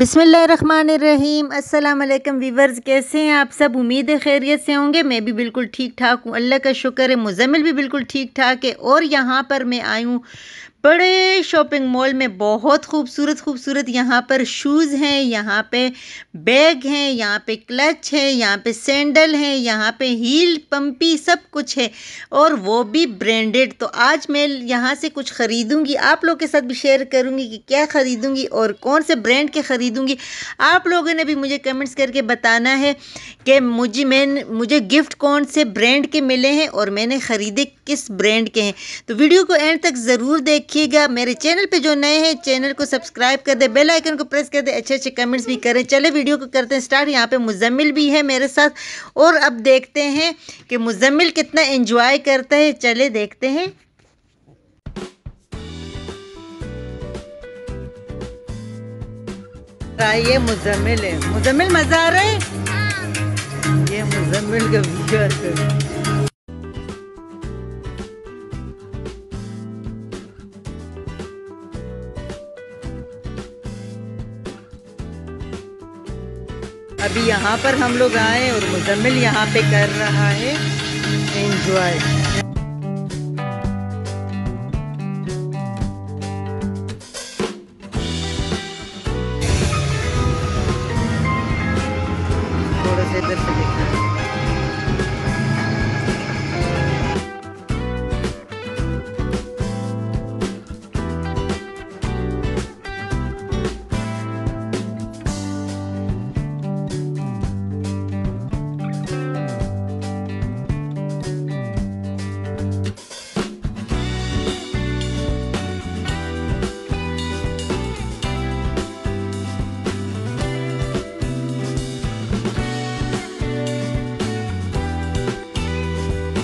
बिसमीम अल्लाम वीवर्स कैसे हैं आप सब? उम्मीद है खैरियत से होंगे। मैं भी बिल्कुल ठीक ठाक हूँ। अल्लाह का शुक्र है मुजमिल भी बिल्कुल ठीक ठाक है। और यहाँ पर मैं आई हूँ बड़े शॉपिंग मॉल में बहुत खूबसूरत खूबसूरत यहाँ पर शूज़ हैं, यहाँ पे बैग हैं, यहाँ पे क्लच है, यहाँ पे सैंडल है, यहाँ पे हील, पंपी सब कुछ है और वो भी ब्रांडेड। तो आज मैं यहाँ से कुछ ख़रीदूँगी, आप लोग के साथ भी शेयर करूँगी कि क्या ख़रीदूँगी और कौन से ब्रांड के ख़रीदूँगी। आप लोगों ने भी मुझे कमेंट्स करके बताना है कि मुझे, मैं, मुझे गिफ्ट कौन से ब्रांड के मिले हैं और मैंने ख़रीदे किस ब्रांड के हैं। तो वीडियो को एंड तक ज़रूर देखिएगा। मेरे चैनल पे जो नए हैं चैनल को सब्सक्राइब कर दे बेल आइकन को प्रेस कर दे अच्छे अच्छे कमेंट्स भी करें। चले वीडियो को करते हैं स्टार्ट। यहाँ पे मुजम्मिल भी है मेरे साथ। और अब देखते हैं कि मुजम्मिल कितना एंजॉय करता है। चले देखते हैं। ये मुजम्मिल है। मुजम्मिल मज़ा आ रहा है? ये मुजम्मिल का वीडियो अभी यहाँ पर हम लोग आए और मुजम्मिल यहाँ पे कर रहा है। एंजॉय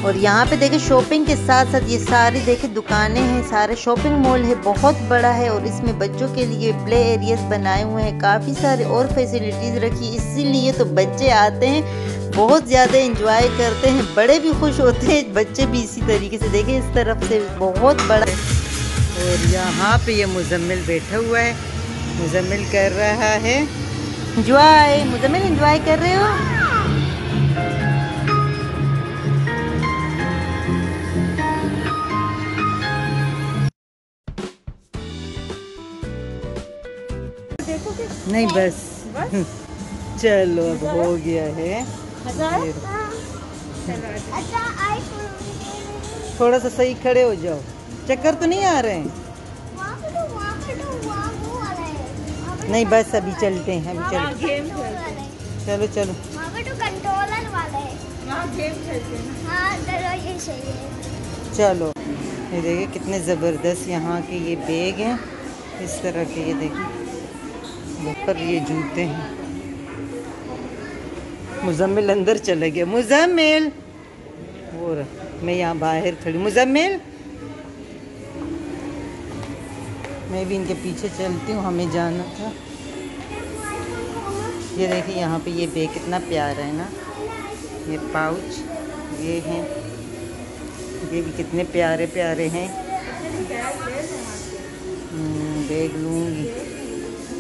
और यहाँ पे देखे शॉपिंग के साथ साथ ये सारी देखे दुकानें हैं सारे शॉपिंग मॉल है बहुत बड़ा है और इसमें बच्चों के लिए प्ले एरियाज़ बनाए हुए हैं काफ़ी सारे और फैसिलिटीज़ रखी इसीलिए तो बच्चे आते हैं बहुत ज़्यादा इंजॉय करते हैं बड़े भी खुश होते हैं बच्चे भी इसी तरीके से देखें इस तरफ़ से बहुत बड़ा और यहाँ पे ये मुजम्मिल बैठा हुआ है मुजम्मिल कर रहा है। इंजॉय मुजम्मिल इंजॉय कर रहे हो? नहीं बस, बस? चलो अब हो गया है। थोड़ा सा सही खड़े हो जाओ। चक्कर तो नहीं आ रहे हैं? नहीं बस अभी चलते हैं अभी चलो चलो। चलो चलो। ये देखिए कितने ज़बरदस्त यहाँ के ये बैग हैं। इस तरह के ये देखिए। ऊपर ये जूते हैं। मुजम्मिल अंदर चले गए। मुजम्मिल! और मैं यहाँ बाहर खड़ी मुजम्मिल! मैं भी इनके पीछे चलती हूँ हमें जाना था। ये देखिए यहाँ पे ये बैग कितना प्यारा है ना। ये पाउच ये हैं। ये भी कितने प्यारे प्यारे हैं। बैग हम्म, लूँगी।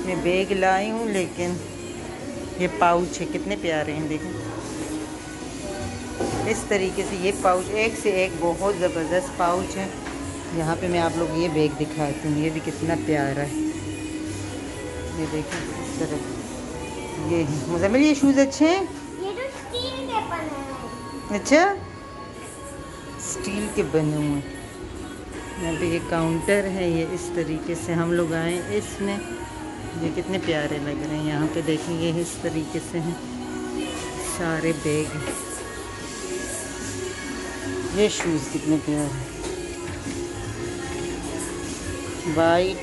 मैं बैग लाई हूँ लेकिन ये पाउच है कितने प्यारे हैं देखें। इस तरीके से ये पाउच एक से एक बहुत ज़बरदस्त पाउच है। यहाँ पे मैं आप लोग ये बैग दिखाती हूँ ये भी कितना प्यारा है। ये देखें इस तरह। ये मुजम्मिल ये शूज़ अच्छे हैं? तो अच्छा? स्टील के बने हुए यहाँ पे ये काउंटर है ये इस तरीके से हम लोग आए इसमें। ये कितने प्यारे लग रहे हैं, यहाँ पे देखेंगे इस तरीके से हैं। सारे बैग ये शूज़ कितने प्यारे वाइट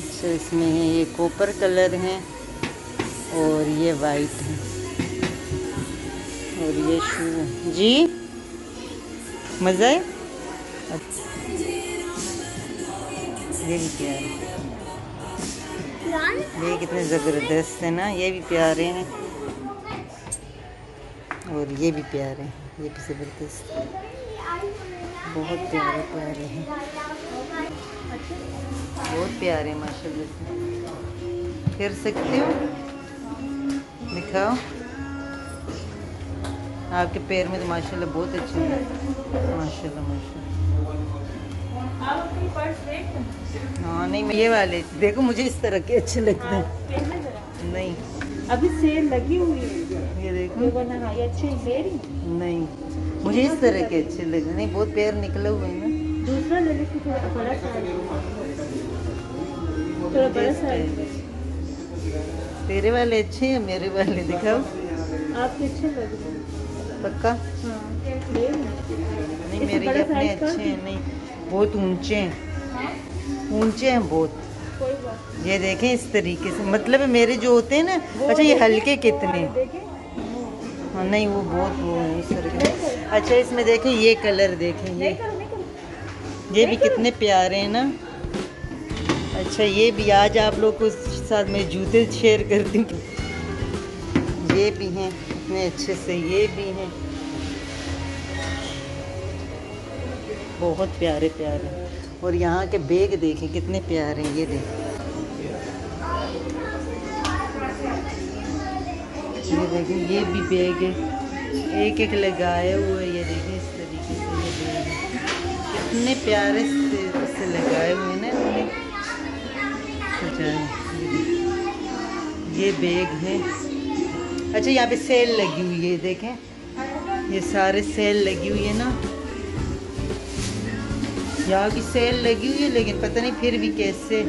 अच्छा इसमें है ये कॉपर कलर हैं और ये वाइट है। और ये शू जी? मज़ा है अच्छा ये भी प्यारे ये कितने ज़बरदस्त है ना, ये भी प्यारे हैं। और ये भी प्यारे हैं, ये भी ज़बरदस्त बहुत प्यारे प्यारे हैं। बहुत प्यारे, माशाल्लाह फिर सकते हो? दिखाओ। आपके पैर में तो माशाल्लाह बहुत अच्छे हैं। माशाल्लाह माशाल्लाह। हाँ नहीं मैं ये वाले देखो मुझे इस तरह के अच्छे लगते हैं। नहीं। अभी सेल लगी हुई है। ये देखो। हाँ ये अच्छे ले रही नहीं मुझे इस तरह के अच्छे लगते नहीं बहुत पैर निकले हुए हैं ना। दूसरा ले लेती थोड़ा बड़ा थोड़ा बड़ा साइज़ तेरे वाले अच्छे हैं मेरे वाले दिखाओ। आपके अच्छे लग रहे हैं। पक्का? हाँ नहीं मेरे अपने अच्छे हैं नहीं। बहुत ऊँचे हैं। ऊँचे हैं बहुत। ये देखें इस तरीके से मतलब मेरे जो होते हैं ना अच्छा ये हल्के कितने? नहीं हाँ नहीं वो बहुत वो है इस तरह के। अच्छा इसमें देखें ये कलर देखें ये। ये भी कितने प्यारे हैं ना। अच्छा ये भी आज आप लोग को साथ में जूते शेयर करती हूँ। ये भी हैं इतने अच्छे से ये भी हैं। बहुत प्यारे प्यारे और यहाँ के बैग देखें कितने प्यारे हैं ये देखें। ये देखें ये भी बैग है। एक एक लगाए हुए ये देखें इस तरीके से ये बैग है। कितने प्यारे से, से लगाए हुए ना ये बैग है। अच्छा यहाँ पे सेल लगी हुई है देखें। ये सारे सेल लगी हुई है ना। यहाँ की सेल लगी हुई है लेकिन पता नहीं फिर भी कैसे।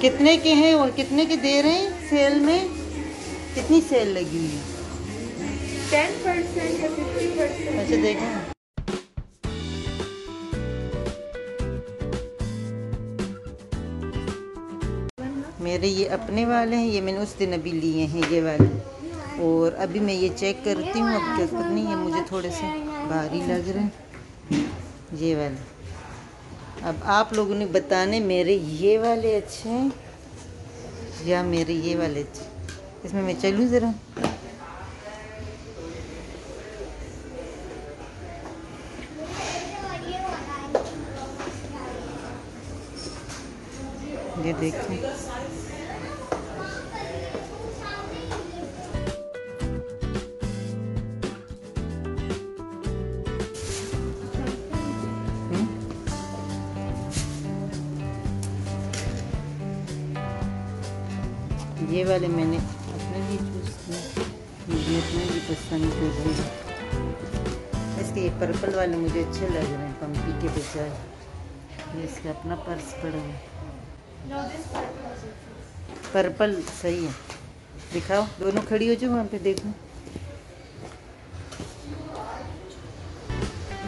कितने के हैं और कितने के दे रहे हैं सेल में? कितनी सेल लगी हुई है? टेन परसेंट या फिफ्टी परसेंट। अच्छा देखें। मेरे ये अपने वाले हैं ये मैंने उस दिन अभी लिए हैं ये वाले। और अभी मैं ये चेक करती हूँ अब क्या नहीं है मुझे थोड़े से भारी लग रहे हैं। ये वाले। अब आप लोगों ने बताने मेरे ये वाले अच्छे हैं या मेरे ये वाले अच्छे इसमें मैं चलूँ ज़रा। ये देखें पसंद कर रही हूँ इसके पर्पल वाले मुझे अच्छे लग रहे हैं पंपी के बजाय ये इसका अपना पर्स पड़ा है। पर्पल, सही है। दिखाओ, दोनों खड़ी हो जाओ वहाँ पे, देखो।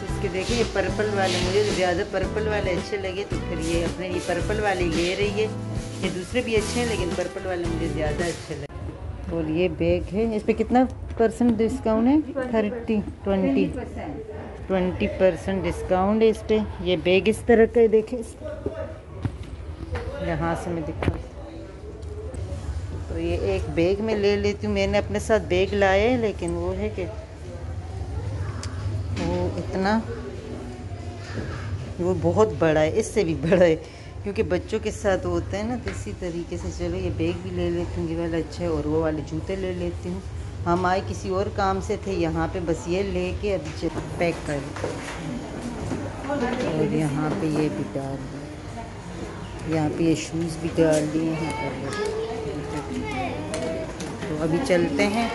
इसके देखिए, ये पर्पल वाले, मुझे तो ज़्यादा पर्पल वाले अच्छे लगे तो फिर ये अपने ये पर्पल वाले ले रही है। ये दूसरे भी अच्छे हैं, लेकिन पर्पल वाले मुझे ज़्यादा अच्छे लगे। और ये बैग है। इस पर कितना परसेंट डिस्काउंट है? Thirty, twenty. Twenty percent discount है इस पर ये बैग इस तरह का देखे। यहाँ से मैं दिखा तो ये एक बैग में ले लेती हूँ। मैंने अपने साथ बैग लाया है, लेकिन वो है कि वो इतना वो बहुत बड़ा है, इससे भी बड़ा है। क्योंकि बच्चों के साथ होता है ना तो इसी तरीके से चलो, ये बैग भी ले लेती हूँ, ये वाला अच्छा है, और वो वाले जूते ले लेती हूँ। हम आए किसी और काम से थे, यहाँ पे बस ये लेके अभी चल, पैक कर। और यहाँ पे ये भी डाल दिए। यहाँ पे ये शूज़ भी डाल दिए हैं तो अभी चलते हैं।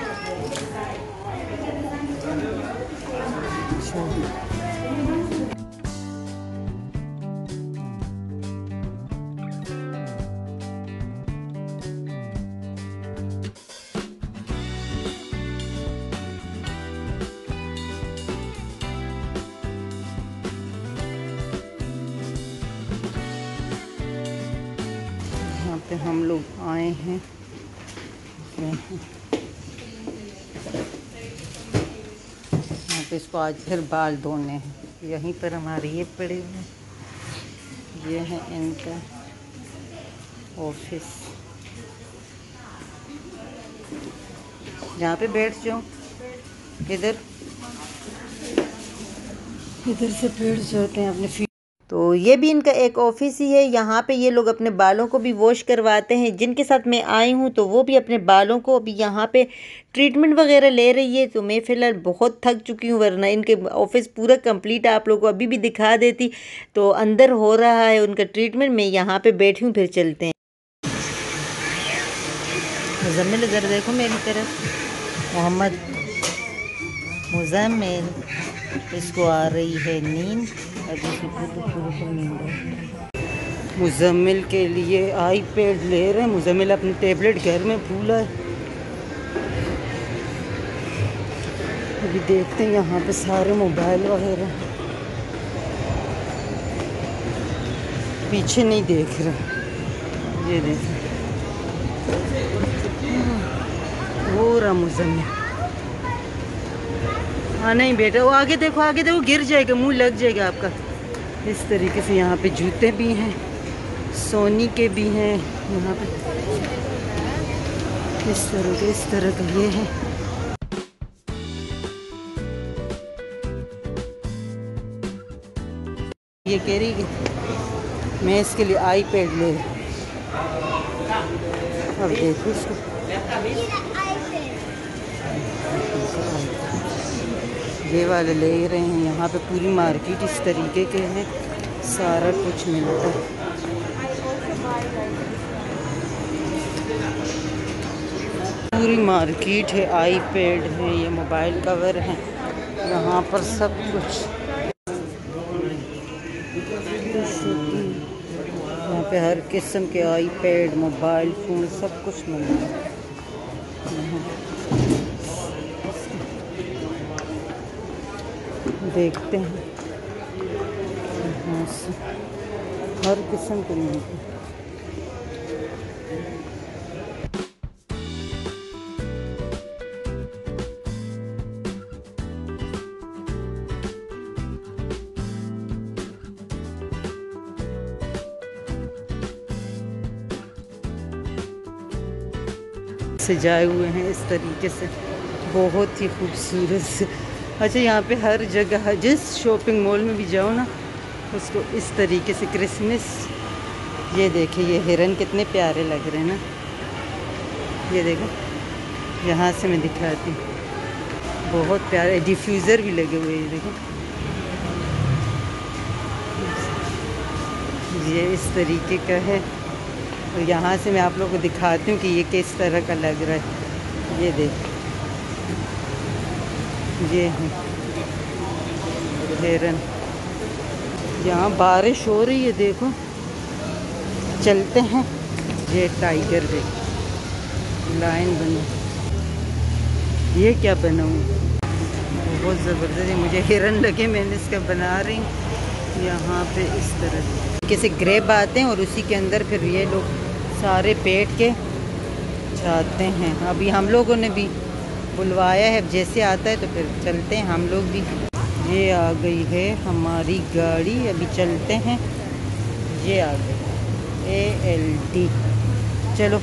पे हम लोग आए हैं। यहाँ पे इसको आज फिर बाल धोने हैं। यहीं पर हमारे ये पड़े हुए ये है इनका ऑफ़िस। यहाँ पे बैठ जाओ। इधर। इधर से बैठ जाते हैं अपने फ़ी तो ये भी इनका एक ऑफ़िस ही है। यहाँ पे ये लोग अपने बालों को भी वॉश करवाते हैं। जिनके साथ मैं आई हूँ तो वो भी अपने बालों को अभी यहाँ पे ट्रीटमेंट वगैरह ले रही है। तो मैं फ़िलहाल बहुत थक चुकी हूँ, वरना इनके ऑफ़िस पूरा कंप्लीट आप लोगों को अभी भी दिखा देती। तो अंदर हो रहा है उनका ट्रीटमेंट मैं यहाँ पर बैठी हूँ, फिर चलते हैं। मुजम्मिल इधर देखो मेरी तरफ़। मोहम्मद मुजम्मिल। इसको आ रही है नींद। अभी इसकी नींद मुजम्मिल के लिए आई पैड ले रहे हैं। मुजम्मिल अपने टेबलेट घर में भूला है। अभी देखते हैं यहाँ पे सारे मोबाइल वगैरह। पीछे नहीं देख रहे। ये देख। हो रहा मुजम्मिल। हाँ नहीं बेटा, वो आगे देखो आगे देखो, गिर जाएगा, मुँह लग जाएगा आपका। इस तरीके से यहाँ पे जूते भी हैं, सोनी के भी हैं, यहाँ पे। इस तरह के, इस तरह का ये है। ये कह रही कि मैं इसके लिए आई पैड ले। अब देखो इसको। ये वाले ले रहे हैं। यहाँ पे पूरी मार्केट इस तरीके के हैं। सारा कुछ मिलता है। पूरी मार्केट है आईपैड है, ये मोबाइल कवर है। यहाँ पर सब कुछ। यहाँ पे हर किस्म के आईपैड मोबाइल, फ़ोन, सब कुछ मिलता है। देखते हैं। से हर किस्म के मिलते सजाए हुए हैं इस तरीके से। बहुत ही खूबसूरत अच्छा यहाँ पे हर जगह, जिस शॉपिंग मॉल में भी जाओ ना, उसको इस तरीके से क्रिसमस ये देखिए ये हिरन कितने प्यारे लग रहे हैं ना। ये देखो, यहाँ से मैं दिखाती हूँ। बहुत प्यारे डिफ्यूज़र भी लगे हुए हैं, देखो। ये इस तरीके का है। और यहाँ से मैं आप लोगों को दिखाती हूँ कि ये किस तरह का लग रहा है। ये देख। ये है। हिरन यहाँ बारिश हो रही है, देखो। चलते हैं। ये टाइगर देख। लाइन बनी। ये क्या बना हूँ बहुत ज़बरदस्त है। मुझे हिरन लगे, मैंने इसका बना रही हूँ। यहाँ पे इस तरह किसी ग्रेप आते हैं और उसी के अंदर फिर ये लोग सारे पेट के जाते हैं। अभी हम लोगों ने भी बुलवाया है जैसे आता है तो फिर चलते हैं हम लोग भी। ये आ गई है हमारी गाड़ी, अभी चलते हैं। ये आ गई ए एल डी चलो।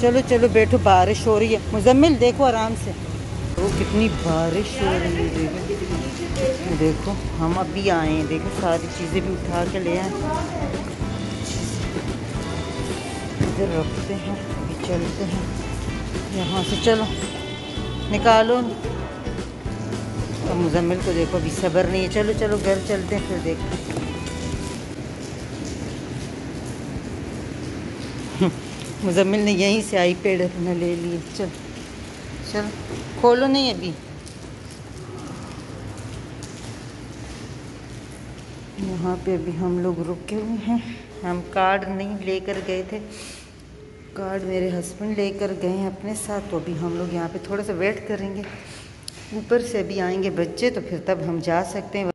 चलो चलो, बैठो, बारिश हो रही है। मुजम्मिल, देखो आराम से। तो कितनी बारिश हो रही है, देखो। देखो, हम अभी आए हैं। देखो, सारी चीज़ें भी उठा के ले आए। इधर रखते हैं, अभी चलते हैं। यहाँ से चलो। निकालो। मुजम्मिल को देखो, अभी सब्र नहीं है। चलो चलो, घर चलते हैं, फिर देखते मुजम्मिल ने यहीं से आई पेड़ अपना ले लिए। चल चल, खोलो नहीं अभी। यहाँ पे अभी हम लोग रुके हुए हैं। हम कार्ड नहीं लेकर गए थे। कार्ड मेरे हस्बैंड लेकर गए हैं अपने साथ तो अभी हम लोग यहाँ पे थोड़ा सा वेट करेंगे। ऊपर से अभी आएँगे बच्चे तो फिर तब हम जा सकते हैं।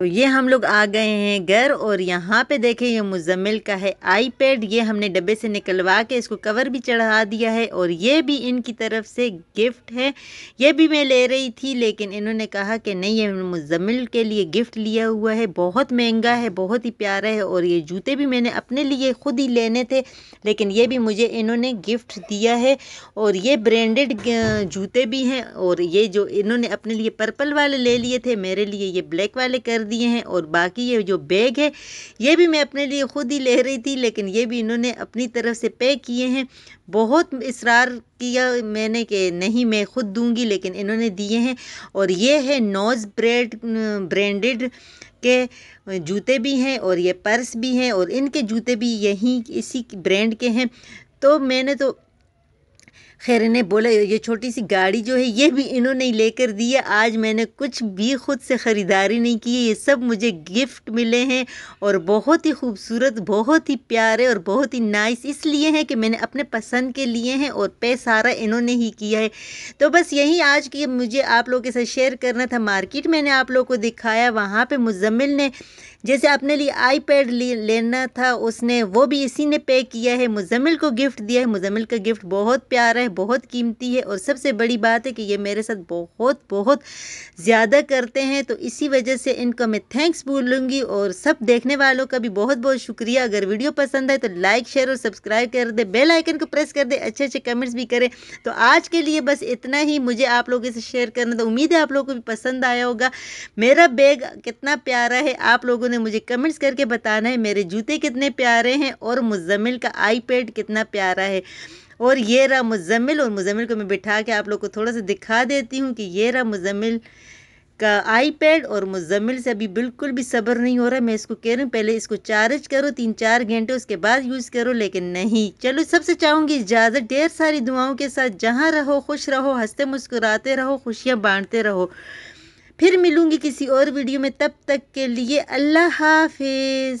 तो ये हम लोग आ गए हैं घर और यहाँ पे देखें, ये मुजम्मिल का है आईपैड ये हमने डब्बे से निकलवा के इसको कवर भी चढ़ा दिया है और ये भी इनकी तरफ़ से गिफ्ट है। ये भी मैं ले रही थी, लेकिन इन्होंने कहा कि नहीं, ये मुजम्मिल के लिए गिफ्ट लिया हुआ है। बहुत महँगा है, बहुत ही प्यारा है और ये जूते भी मैंने अपने लिए ख़ुद ही लेने थे, लेकिन ये भी मुझे इन्होंने गिफ्ट दिया है और ये ब्रांडेड जूते भी हैं और ये जो इन्होंने अपने लिए पर्पल वाले ले लिए थे, मेरे लिए ये ब्लैक वाले कर दिए हैं और बाकी ये जो बैग है, ये भी मैं अपने लिए ख़ुद ही ले रही थी, लेकिन ये भी इन्होंने अपनी तरफ़ से पैक किए हैं। बहुत इसरार किया मैंने कि नहीं मैं ख़ुद दूँगी, लेकिन इन्होंने दिए हैं। और ये है नोज़ ब्रेड, ब्रांडेड के जूते भी हैं और ये पर्स भी हैं और इनके जूते भी यहीं इसी ब्रांड के हैं। तो मैंने तो खैर, इन्हें बोला, ये छोटी सी गाड़ी जो है, ये भी इन्होंने ही लेकर दी है। आज मैंने कुछ भी ख़ुद से ख़रीदारी नहीं की है। ये सब मुझे गिफ्ट मिले हैं और बहुत ही खूबसूरत, बहुत ही प्यारे और बहुत ही नाइस इसलिए हैं कि मैंने अपने पसंद के लिए हैं और पे सारा इन्होंने ही किया है। तो बस यही आज की मुझे आप लोगों के साथ शेयर करना था। मार्केट मैंने आप लोग को दिखाया, वहाँ पर मुजम्मिल ने जैसे अपने लिए आईपैड लेना था, उसने वो भी इसी ने पे किया है। मुजम्मिल को गिफ्ट दिया है। मुजम्मिल का गिफ्ट बहुत प्यारा है, बहुत कीमती है और सबसे बड़ी बात है कि ये मेरे साथ बहुत बहुत ज़्यादा करते हैं। तो इसी वजह से इनको मैं थैंक्स बोलूँगी और सब देखने वालों का भी बहुत बहुत शुक्रिया। अगर वीडियो पसंद आए तो लाइक शेयर और सब्सक्राइब कर दे। बेल आइकन को प्रेस कर दे। अच्छे अच्छे कमेंट्स भी करें। तो आज के लिए बस इतना ही। मुझे आप लोगों से शेयर करना तो उम्मीद है आप लोगों को भी पसंद आया होगा। मेरा बैग कितना प्यारा है। आप लोगों ने मुझे कमेंट्स करके बताना है, मेरे जूते कितने प्यारे हैं और मुजम्मिल का आईपैड कितना प्यारा है। और ये रहा मुजम्मिल, और मुजम्मिल को मैं बिठा के आप लोग को थोड़ा सा दिखा देती हूँ कि ये रहा मुजम्मिल का आईपैड और मुजम्मिल से अभी बिल्कुल भी सब्र नहीं हो रहा। मैं इसको कह रही हूँ, पहले इसको चार्ज करो तीन चार घंटे उसके बाद यूज़ करो, लेकिन नहीं। चलो, सबसे चाहूँगी इजाज़त, ढेर सारी दुआओं के साथ जहाँ रहो, खुश रहो, हँसते मुस्कुराते रहो, खुशियाँ बांटते रहो। फिर मिलूँगी किसी और वीडियो में तब तक के लिए अल्लाह हाफिज़।